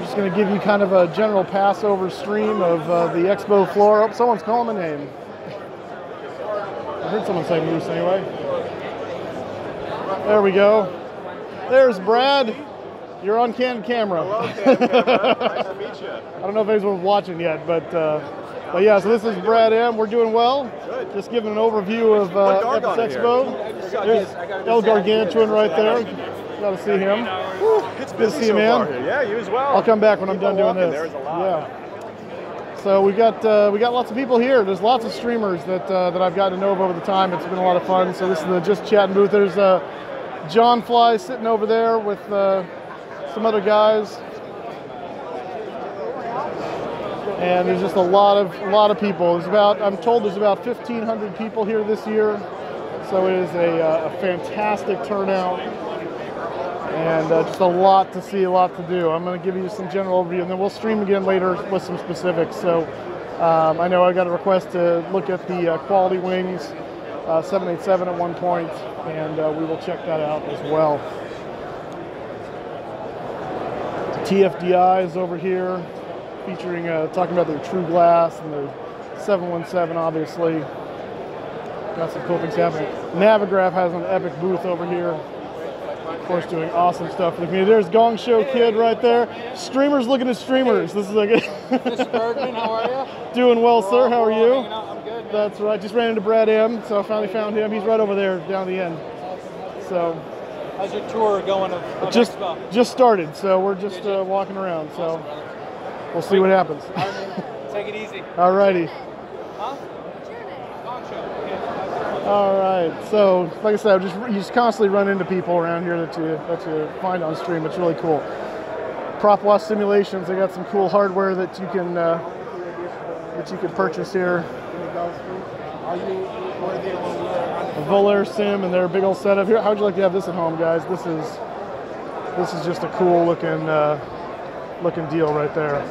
I'm just going to give you kind of a general Passover stream of uh, the expo floor. Oh, someone's calling my name. I heard someone say Moose anyway. There we go. There's Brad. You're on candid camera. Hello, nice to meet you. I don't know if anyone's watching yet, but uh, but yeah. So this is Brad M. We're doing well. Good. Just giving an overview of uh, Expo. here? There's El Gargantuan right there. Got to see him. It's Good to see you, man. Yeah, you as well. I'll come back when I'm done doing this. There's a lot. Yeah. So we got uh, we got lots of people here. There's lots of streamers that uh, that I've gotten to know over the time. It's been a lot of fun. So this is the just chatting booth. There's uh, John Fly sitting over there with uh, some other guys. And there's just a lot of a lot of people. There's about I'm told there's about 1,500 people here this year. So it is a, uh, a fantastic turnout and uh, just a lot to see, a lot to do. I'm going to give you some general overview, and then we'll stream again later with some specifics. So um, I know I got a request to look at the uh, QualityWings, uh, 787 at one point, and uh, we will check that out as well. TFDI is over here, featuring uh, talking about their True Glass and their 717, obviously. Got some cool things happening. Navigraph has an epic booth over here course, doing awesome stuff for the community. There's Gong Show Kid right there. Streamers looking at streamers. This is like Mr. Bergman, how are you? doing well, sir. How are you? I'm good. man. That's right. Just ran into Brad M, so I finally found him. He's right over there down the end. So How's your tour going of, of just Expo? just started, so we're just uh, walking around. So we'll see what happens. Take it easy. All righty. Huh? Talk show. All right. So, like I said, just you just constantly run into people around here that you that you find on stream. It's really cool. Prop wash simulations. They got some cool hardware that you can uh, that you can purchase here. Volair Sim and their big old setup here. How'd you like to have this at home, guys? This is this is just a cool looking uh, looking deal right there.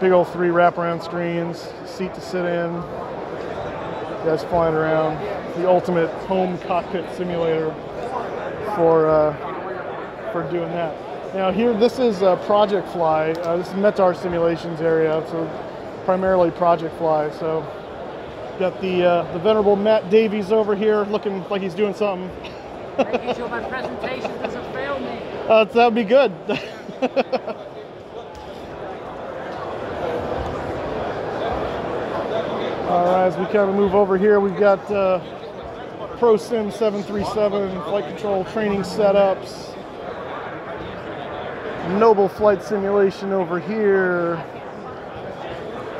Big old three wraparound screens, seat to sit in guys flying around. The ultimate home cockpit simulator for uh, for doing that. Now here, this is uh, Project Fly. Uh, this is Metar Simulations area, so primarily Project Fly. So got the uh, the venerable Matt Davies over here, looking like he's doing something. Making sure my presentation doesn't fail me. Uh, that would be good. All right, as we kind of move over here, we've got uh, ProSim 737 flight control training setups. Noble flight simulation over here.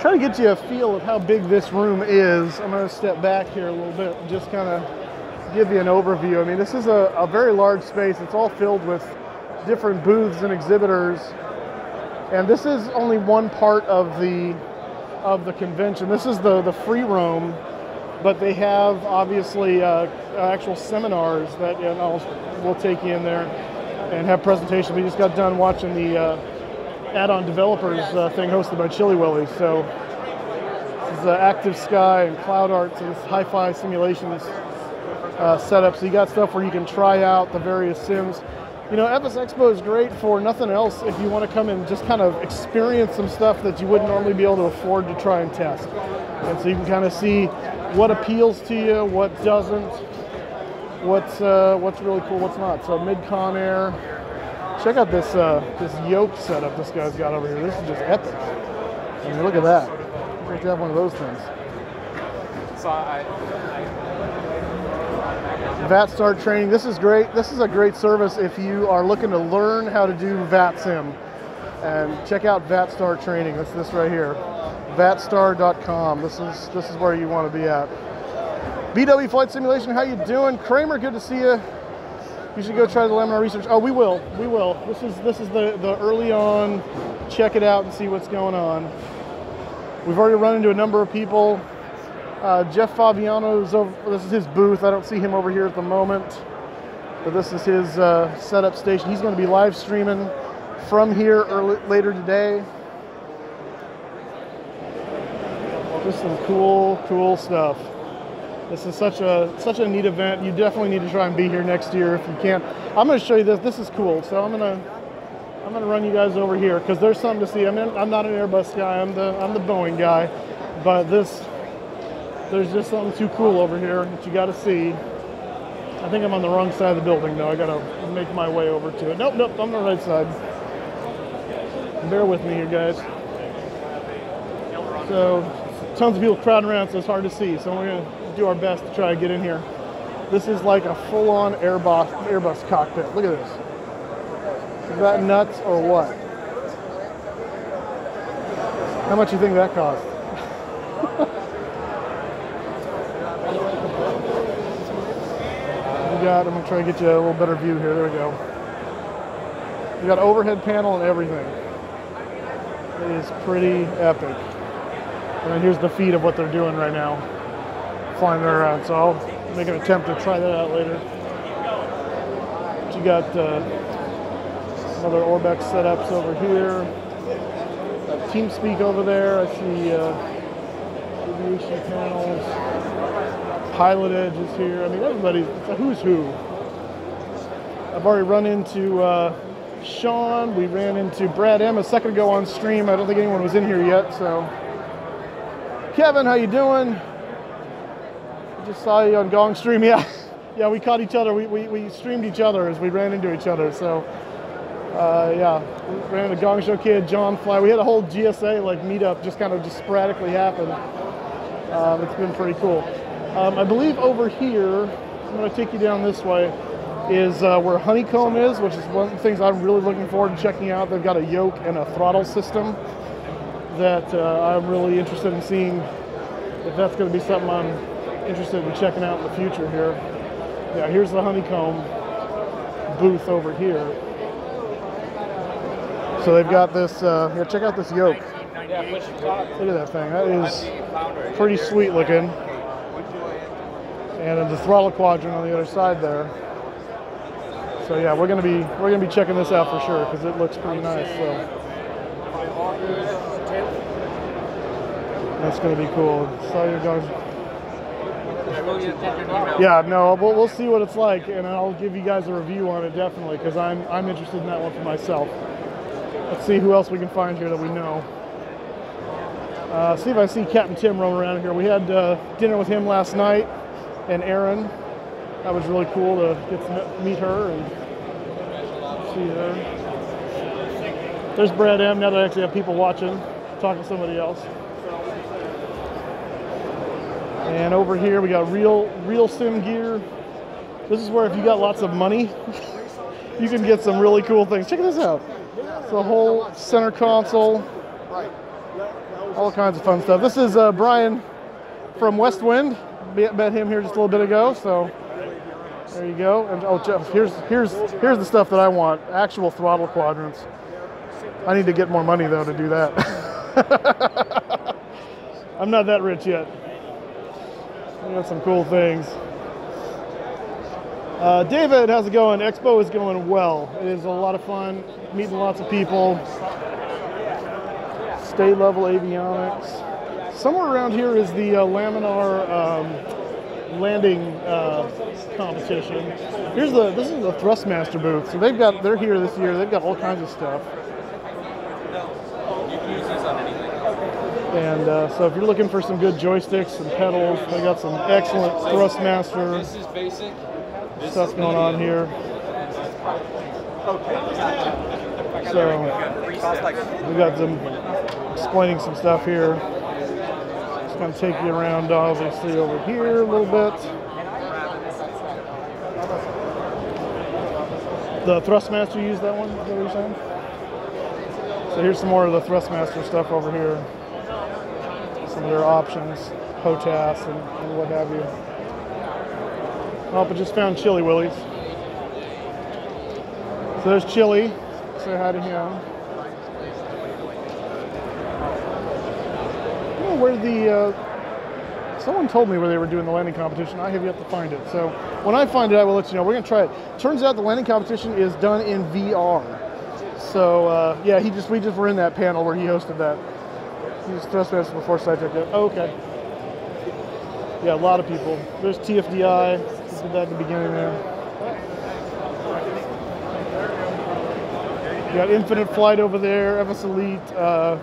Try to get you a feel of how big this room is. I'm going to step back here a little bit and just kind of give you an overview. I mean, this is a, a very large space. It's all filled with different booths and exhibitors. And this is only one part of the of the convention. This is the the free room, but they have obviously uh, actual seminars that you know will take you in there and have presentations. We just got done watching the uh, add-on developers uh, thing hosted by Chili Willy. So this is uh, Active Sky and Cloud Arts and hi-fi simulations uh, setup. So you got stuff where you can try out the various sims. You know, FS Expo is great for nothing else if you want to come and just kind of experience some stuff that you wouldn't normally be able to afford to try and test. And so you can kind of see what appeals to you, what doesn't, what's uh, what's really cool, what's not. So mid-con air. Check out this uh, this yoke setup this guy's got over here. This is just epic. I mean, look at that. Great to have one of those things. So I, VATSTAR training. This is great. This is a great service if you are looking to learn how to do VATSIM. And check out VATSTAR training. That's this right here. VATStar.com. This is this is where you want to be at. BW Flight Simulation, how you doing? Kramer, good to see you. You should go try the Laminar Research. Oh, we will. We will. This is this is the the early on. Check it out and see what's going on. We've already run into a number of people. Uh, Jeff Fabiano's over. This is his booth. I don't see him over here at the moment, but this is his uh, setup station. He's going to be live streaming from here early, later today. Just some cool, cool stuff. This is such a such a neat event. You definitely need to try and be here next year if you can. I'm going to show you this. This is cool. So I'm going to I'm gonna run you guys over here because there's something to see. I mean, I'm not an Airbus guy. I'm the I'm the Boeing guy, but this there's just something too cool over here that you got to see. I think I'm on the wrong side of the building though. I gotta make my way over to it. Nope, nope, I'm on the right side. Bear with me here, guys. So, tons of people crowding around, so it's hard to see. So we're gonna do our best to try to get in here. This is like a full-on Airbus Airbus cockpit. Look at this. Is that nuts or what? How much do you think that cost? got, I'm gonna try to get you a little better view here. There we go. You got overhead panel and everything. It is pretty epic. And then here's the feed of what they're doing right now, flying it around. So I'll make an attempt to try that out later. But you got uh, another Orbx setups over here. Got TeamSpeak over there. I see uh, aviation panels. Pilot Edge is here. I mean, everybody's, it's a who's who. I've already run into uh, Sean. We ran into Brad M a second ago on stream. I don't think anyone was in here yet, so. Kevin, how you doing? Just saw you on Gong Stream. Yeah, yeah, we caught each other. We, we, we streamed each other as we ran into each other. So, uh, yeah, we ran into Gong Show Kid, John Fly. We had a whole GSA like meetup just kind of just sporadically happen. Um, it's been pretty cool. Um, I believe over here, I'm going to take you down this way, is uh, where Honeycomb is, which is one of the things I'm really looking forward to checking out. They've got a yoke and a throttle system that uh, I'm really interested in seeing if that's going to be something I'm interested in checking out in the future here. Yeah, here's the Honeycomb booth over here. So they've got this, uh, yeah, check out this yoke. Yeah, push the top. Look at that thing. That is pretty sweet looking. And the throttle quadrant on the other side there. So yeah, we're gonna be we're gonna be checking this out for sure because it looks pretty nice. So that's gonna be cool. Saw your guys. Yeah, no, we'll, we'll see what it's like, and I'll give you guys a review on it definitely because I'm I'm interested in that one for myself. Let's see who else we can find here that we know. Uh, see if I see Captain Tim roaming around here. We had uh, dinner with him last night, and Aaron. That was really cool to get to meet her and see her. There's Brad M. Now that I actually have people watching, talking to somebody else. And over here we got real, RealSimGear. This is where if you got lots of money, you can get some really cool things. Check this out. It's a whole center console all kinds of fun stuff. This is uh, Brian from West Wind. Be- Met him here just a little bit ago, so there you go. And oh, here's here's here's the stuff that I want: actual throttle quadrants. I need to get more money though to do that. I'm not that rich yet. We got some cool things. Uh, David, how's it going? Expo is going well. It is a lot of fun, meeting lots of people state level avionics. Somewhere around here is the uh, Laminar um, landing uh, competition. Here's the this is the Thrustmaster booth. So they've got they're here this year. They've got all kinds of stuff. And uh, so if you're looking for some good joysticks and pedals, they got some excellent Thrustmaster. Stuff going on here. So we got them explaining some stuff here. Just gonna take you around obviously over here a little bit. The Thrustmaster used that one, that you're saying? So here's some more of the Thrustmaster stuff over here. Some of their options, HOTAS and, and what have you. Oh, but just found Chili Willies. So there's Chili. Say hi to him. I don't where the. Uh, someone told me where they were doing the landing competition. I have yet to find it. So when I find it, I will let you know. We're gonna try it. Turns out the landing competition is done in VR. So uh, yeah, he just we just were in that panel where he hosted that. He was Thrustmaster before Sidetrack. Oh, okay. Yeah, a lot of people. There's TFDI. Did that at the beginning there. You got Infinite Flight over there, FS Elite. Uh,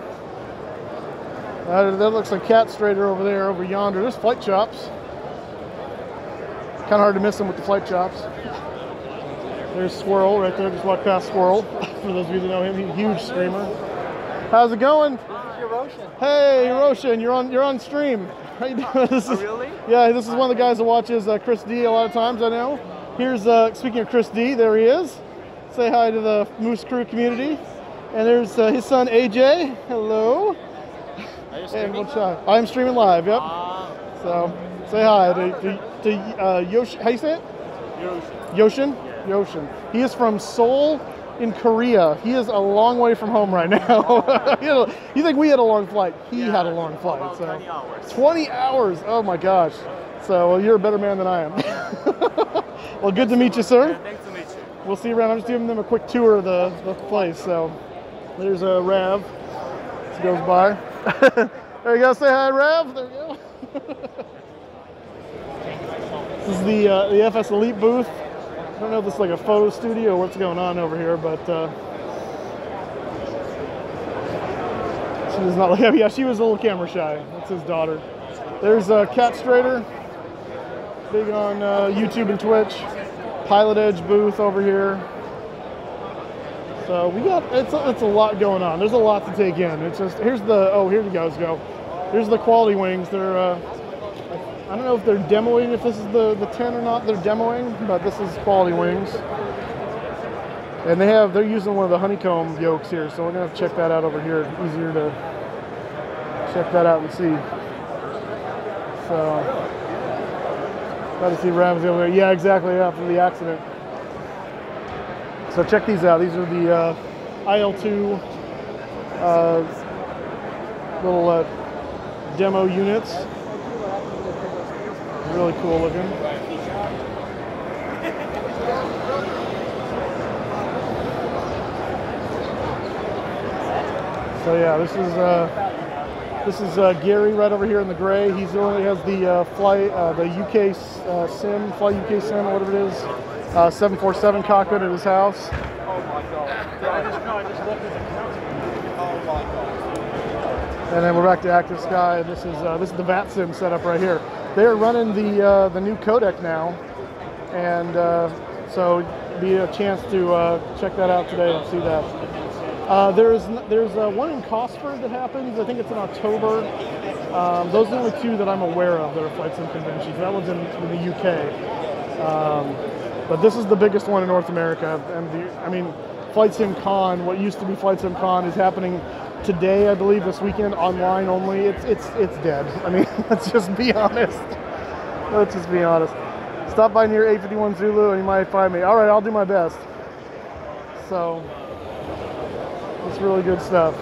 uh, that looks like Cat Strader over there, over yonder. There's Flight Chops. Kind of hard to miss them with the Flight Chops. There's Swirl right there. Just walked past Swirl. For those of you that know him, he's a huge streamer. How's it going? Hey, Roshan, you're on you're on stream. How you doing? This is, really? Yeah, this is one of the guys that watches uh, Chris D a lot of times. I know. Here's uh, speaking of Chris D, there he is. Say hi to the Moose Crew community. And there's uh, his son AJ. Hello. And streaming? one. I'm streaming live. Yep. Ah, So say hi to to, to uh, Yosh. How you say it? Yoshi. Yoshin? Yoshin. He is from Seoul in Korea. He is a long way from home right now. you, know, you think we had a long flight? He Yeah, had a long flight. So 20 hours. 20 hours. Oh my gosh. So well, you're a better man than I am. well, good to meet you, sir. Yeah, nice to meet you. We'll see you around. I'm just giving them a quick tour of the, the place. So there's a Rav. This goes by. there you go. Say hi, Rev. There you go. this is the uh, the FS Elite booth. I don't know if this is like a photo studio or what's going on over here, but uh, she does not like. Yeah, she was a little camera shy. That's his daughter. There's uh, Cat Strader, big on uh, YouTube and Twitch. Pilot Edge booth over here. So we got it's a, it's a lot going on. There's a lot to take in. It's just here's the oh here you guys go. Here's the QualityWings. They're uh, I don't know if they're demoing if this is the the 10 or not. They're demoing, but this is QualityWings. And they have they're using one of the honeycomb yolks here, so we're gonna have to check that out over here. Easier to check that out and see. So Glad to see Ramsey over there. Yeah, exactly. After the accident. So check these out. These are the uh, IL2 uh, little uh, demo units. Really cool looking. So yeah, this is uh, this is uh, Gary right over here in the gray. He's the one that has the uh, flight, uh, the UK uh, sim, fly UK sim, whatever it is, uh, 747 cockpit at his house. Oh my god. I just, no, I just looked at the counter. Oh my god. And then we're back to Active Sky, and this is uh, this is the VATSIM setup right here. They're running the uh, the new codec now, and uh, so be a chance to uh, check that out today and see that. Uh, there's there's uh, one in Cosford that happens. I think it's in October. Um, those are the only two that I'm aware of that are flight sim conventions. That one's in, in the UK. Um, but this is the biggest one in North America. And the, I mean, Flight Sim Con, what used to be Flight Sim Con, is happening today, I believe, this weekend, online only. It's it's it's dead. I mean, let's just be honest. Let's just be honest. Stop by near 851 Zulu and you might find me. All right, I'll do my best. So, it's really good stuff.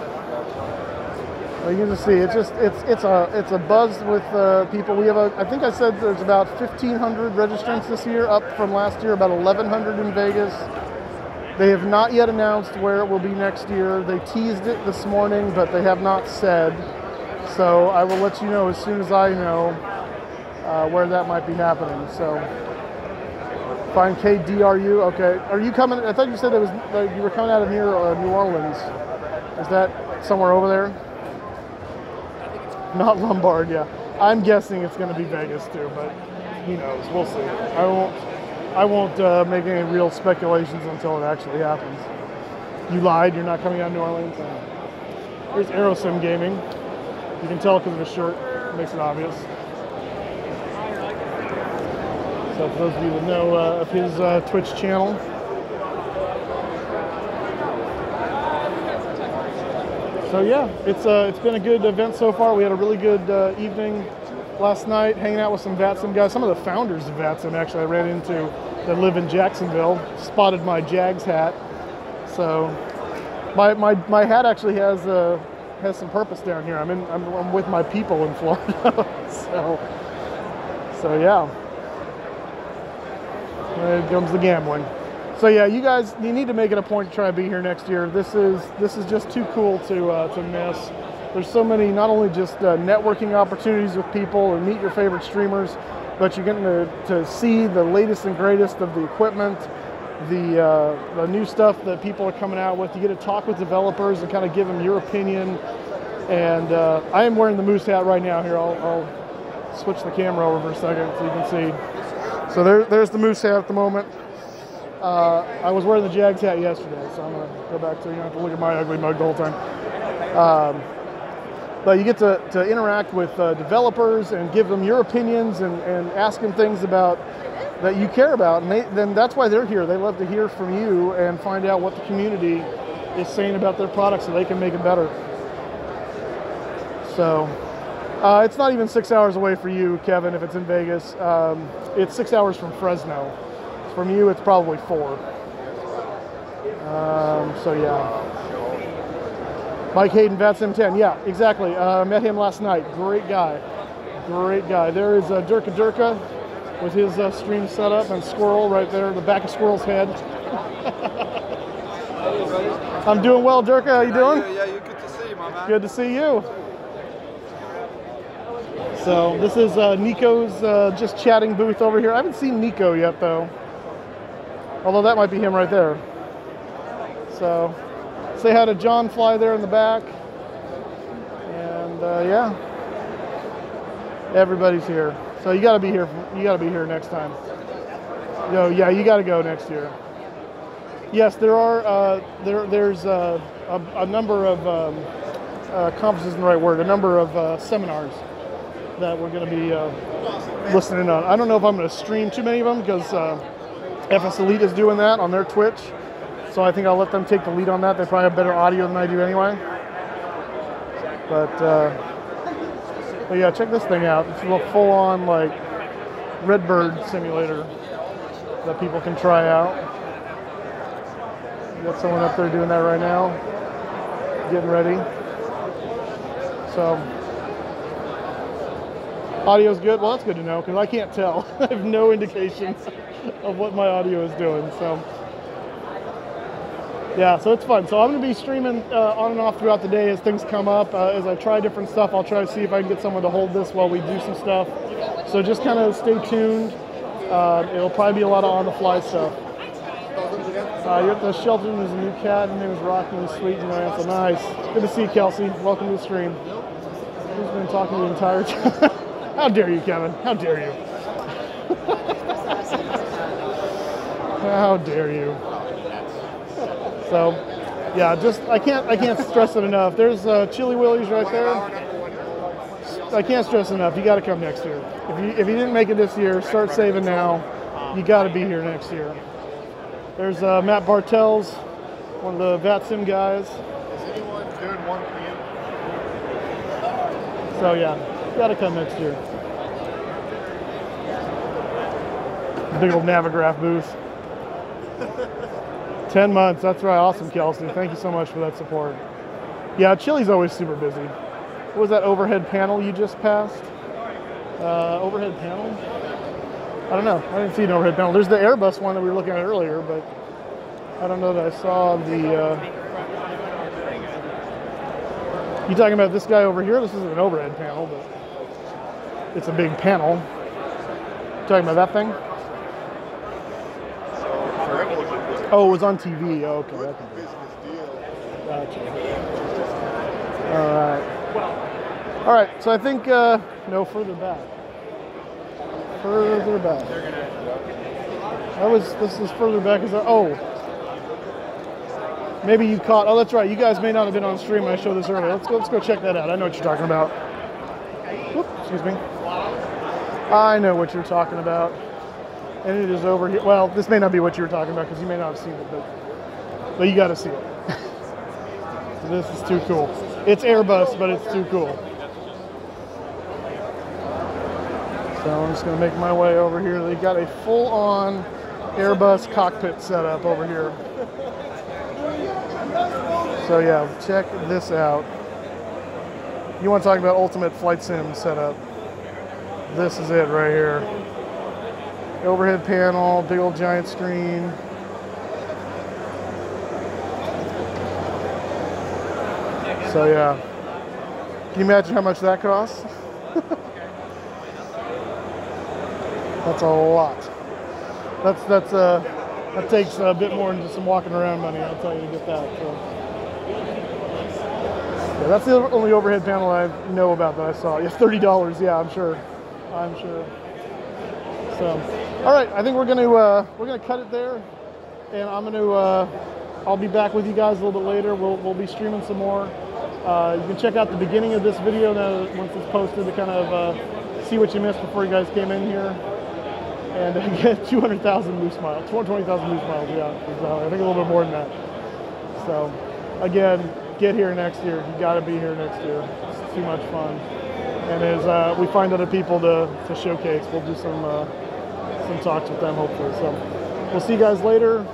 You can just see it's just it's it's a it's a buzz with uh, people. We have a I think I said there's about 1,500 registrants this year, up from last year, about 1,100 in Vegas. They have not yet announced where it will be next year. They teased it this morning, but they have not said. So I will let you know as soon as I know uh, where that might be happening. So find KDRU. Okay, are you coming? I thought you said it was uh, you were coming out of near uh, New Orleans. Is that somewhere over there? Not Lombard, yeah. I'm guessing it's going to be Vegas too, but who knows? We'll see. I won't. I won't uh, make any real speculations until it actually happens. You lied. You're not coming out of New Orleans. Here's Aerosim Gaming. You can tell because of his shirt. Makes it obvious. So for those of you that know uh, of his uh, Twitch channel. So yeah, it's uh, it's been a good event so far. We had a really good uh, evening last night, hanging out with some VATSIM guys. Some of the founders of VATSIM actually I ran into that live in Jacksonville. Spotted my Jags hat. So my my, my hat actually has uh, has some purpose down here. I'm in I'm, I'm with my people in Florida. so so yeah. There comes the gambling. So yeah, you guys, you need to make it a point to try to be here next year. This is this is just too cool to uh, to miss. There's so many, not only just uh, networking opportunities with people and meet your favorite streamers, but you're getting to, to see the latest and greatest of the equipment. the uh, the new stuff that people are coming out with. You get to talk with developers and kind of give them your opinion. And uh, I am wearing the Moose hat right now. Here, I'll, I'll switch the camera over for a second so you can see. So there, there's the Moose hat at the moment. Uh, I was wearing the Jags hat yesterday, so I'm gonna go back to you don't have to look at my ugly mug the whole time. Um, but you get to, to interact with uh, developers and give them your opinions and, and ask them things about that you care about and they, then that's why they're here they love to hear from you and find out what the community is saying about their product so they can make it better so uh, it's not even six hours away for you kevin if it's in vegas um, it's six hours from fresno from you it's probably four um, so yeah Mike Hayden, VATSIM 10. Yeah, exactly. Uh, met him last night. Great guy. Great guy. There is uh, Durka Durka with his uh, stream setup and Squirrel right there, in the back of Squirrel's head. I'm doing well, Durka. How you doing? Yeah, you good to see you, my man. Good to see you. So this is uh, Nico's uh, just chatting booth over here. I haven't seen Nico yet though. Although that might be him right there. So say hi to John Fly there in the back. And uh, yeah, everybody's here. So you got to be here. You got to be here next time. Yo, yeah, you got to go next year. Yes, there are. Uh, there, there's uh, a, a number of um, uh, conferences, in the right word. A number of seminars that we're going to be uh, listening on. I don't know if I'm going to stream too many of them because uh, FS Elite is doing that on their Twitch. So I think I'll let them take the lead on that. They probably have better audio than I do anyway. But, uh, but yeah, check this thing out. It's a full-on like Redbird simulator that people can try out. Got someone up there doing that right now, getting ready. So audio's good. Well, that's good to know because I can't tell. I have no indication of what my audio is doing. So. Yeah, so it's fun. So I'm going to be streaming uh, on and off throughout the day as things come up. Uh, as I try different stuff, I'll try to see if I can get someone to hold this while we do some stuff. So just kind of stay tuned. Uh, it'll probably be a lot of on-the-fly stuff. Uh, you're at the shelter. There's a new cat. His name is Rocky. He's sweet. and so nice. Good to see you, Kelsey. Welcome to the stream. Who's been talking the entire time? How dare you, Kevin? How dare you? How dare you? So, yeah, just I can't I can't stress it enough. There's uh, Chili Willies right there. I can't stress enough. You got to come next year. If you if you didn't make it this year, start saving now. You got to be here next year. There's uh, Matt Bartels, one of the VATSIM guys. Is anyone doing one p.m.? So yeah, got to come next year. Big old Navigraph booth. 10 months, that's right. Awesome, Kelsey. Thank you so much for that support. Yeah, Chili's always super busy. What was that overhead panel you just passed? Uh, overhead panel? I don't know. I didn't see an overhead panel. There's the Airbus one that we were looking at earlier, but I don't know that I saw the. Uh... You talking about this guy over here? This isn't an overhead panel, but it's a big panel. Talking about that thing? Oh, it was on TV. Oh, okay. Gotcha. All right. All right. So I think uh, no further back. Further back. That was this is further back. Is that, oh. Maybe you caught. Oh, that's right. You guys may not have been on stream when I showed this earlier. Let's go. Let's go check that out. I know what you're talking about. Excuse me. I know what you're talking about. And it is over here. Well, this may not be what you were talking about because you may not have seen it, but but you got to see it. this is too cool. It's Airbus, but it's too cool. So I'm just going to make my way over here. They've got a full-on Airbus cockpit setup over here. So yeah, check this out. You want to talk about ultimate flight sim setup? This is it right here. Overhead panel, big old giant screen. So yeah, can you imagine how much that costs? That's a lot. That's that's uh that takes a bit more than just some walking around money. I'll tell you to get that. So. Yeah, that's the only overhead panel I know about that I saw. Yeah, thirty dollars. Yeah, I'm sure. I'm sure. So, all right, I think we're gonna uh, we're gonna cut it there, and I'm gonna uh, I'll be back with you guys a little bit later. We'll we'll be streaming some more. Uh, you can check out the beginning of this video now once it's posted to kind of uh, see what you missed before you guys came in here. And again, 200,000 moose miles, 220,000 moose miles. Yeah, exactly. I think a little bit more than that. So, again, get here next year. You got to be here next year. It's too much fun. And as uh, we find other people to, to showcase, we'll do some uh, some talks with them hopefully. So we'll see you guys later.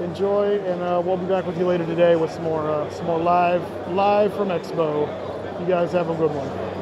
Enjoy, and uh, we'll be back with you later today with some more uh, some more live live from Expo. You guys have a good one.